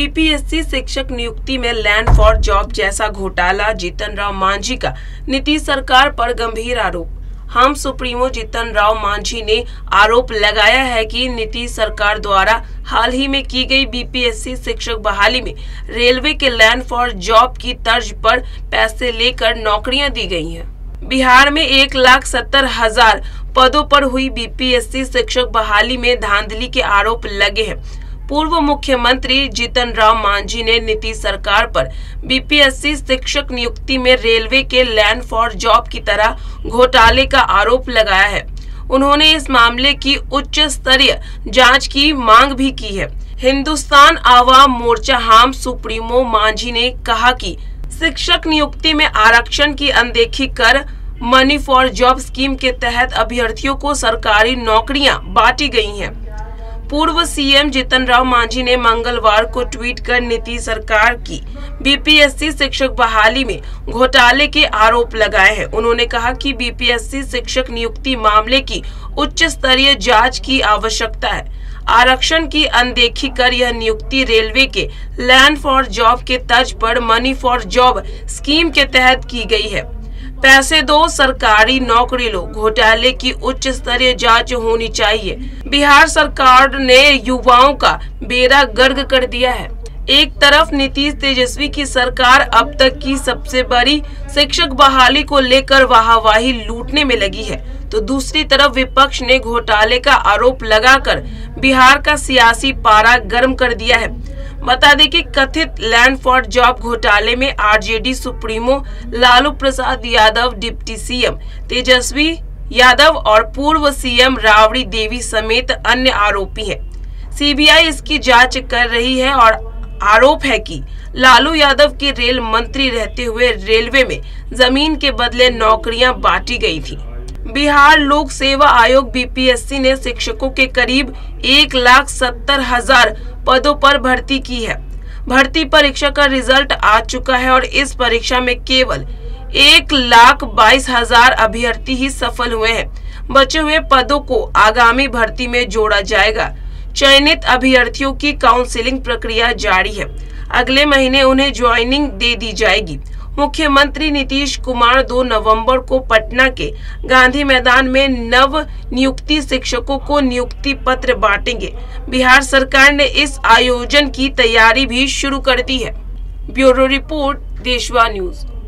BPSC शिक्षक नियुक्ति में लैंड फॉर जॉब जैसा घोटाला जीतन राव मांझी का, नीतीश सरकार पर गंभीर आरोप हम सुप्रीमो जीतन राव मांझी ने आरोप लगाया है कि नीतीश सरकार द्वारा हाल ही में की गई बीपीएससी शिक्षक बहाली में रेलवे के लैंड फॉर जॉब की तर्ज पर पैसे लेकर नौकरियाँ दी गई हैं। बिहार में एक लाख सत्तर हज़ार पदों पर हुई बीपीएससी शिक्षक बहाली में धांधली के आरोप लगे हैं पूर्व मुख्यमंत्री जीतन राम मांझी ने नीतीश सरकार पर बीपीएससी शिक्षक नियुक्ति में रेलवे के लैंड फॉर जॉब की तरह घोटाले का आरोप लगाया है उन्होंने इस मामले की उच्च स्तरीय जाँच की मांग भी की है हिंदुस्तान आवाम मोर्चा हाम सुप्रीमो मांझी ने कहा कि शिक्षक नियुक्ति में आरक्षण की अनदेखी कर मनी फॉर जॉब स्कीम के तहत अभ्यर्थियों को सरकारी नौकरियाँ बांटी गई हैं। पूर्व सीएम जीतन राव मांझी ने मंगलवार को ट्वीट कर नीतीश सरकार की बीपीएससी शिक्षक बहाली में घोटाले के आरोप लगाए हैं। उन्होंने कहा कि बीपीएससी शिक्षक नियुक्ति मामले की उच्च स्तरीय जाँच की आवश्यकता है। आरक्षण की अनदेखी कर यह नियुक्ति रेलवे के लैंड फॉर जॉब के तर्ज पर मनी फॉर जॉब स्कीम के तहत की गई है। पैसे दो, सरकारी नौकरी लो। घोटाले की उच्च स्तरीय जाँच होनी चाहिए। बिहार सरकार ने युवाओं का बेड़ा गर्ग कर दिया है। एक तरफ़ नीतीश तेजस्वी की सरकार अब तक की सबसे बड़ी शिक्षक बहाली को लेकर वाहवाही लूटने में लगी है। तो दूसरी तरफ़ विपक्ष ने घोटाले का आरोप लगाकर बिहार का सियासी पारा गर्म कर दिया है। बता दें कि कथित लैंड फॉर जॉब घोटाले में RJD supremo Lalu Prasad Yadav deputy CM, Tejashwi Yadav और पूर्व सीएम रावड़ी देवी समेत अन्य आरोपी हैं। सीबीआई इसकी जाँच कर रही है और आरोप है कि लालू यादव के रेल मंत्री रहते हुए रेलवे में ज़मीन के बदले नौकरियाँ बांटी गई थी बिहार लोक सेवा आयोग बीपीएससी ने शिक्षकों के करीब एक लाख सत्तर हज़ार पदों पर भर्ती की है। भर्ती परीक्षा का रिज़ल्ट आ चुका है और इस परीक्षा में केवल एक लाख बाईस हज़ार अभ्यर्थी ही सफल हुए हैं। बचे हुए पदों को आगामी भर्ती में जोड़ा जाएगा। चयनित अभ्यर्थियों की काउंसिलिंग प्रक्रिया जारी है। अगले महीने उन्हें ज्वाइनिंग दे दी जाएगी। मुख्यमंत्री नीतीश कुमार 2 नवंबर को पटना के गांधी मैदान में नव नियुक्ति शिक्षकों को नियुक्ति पत्र बांटेंगे। बिहार सरकार ने इस आयोजन की तैयारी भी शुरू कर दी है। Bureau report Deshwa news.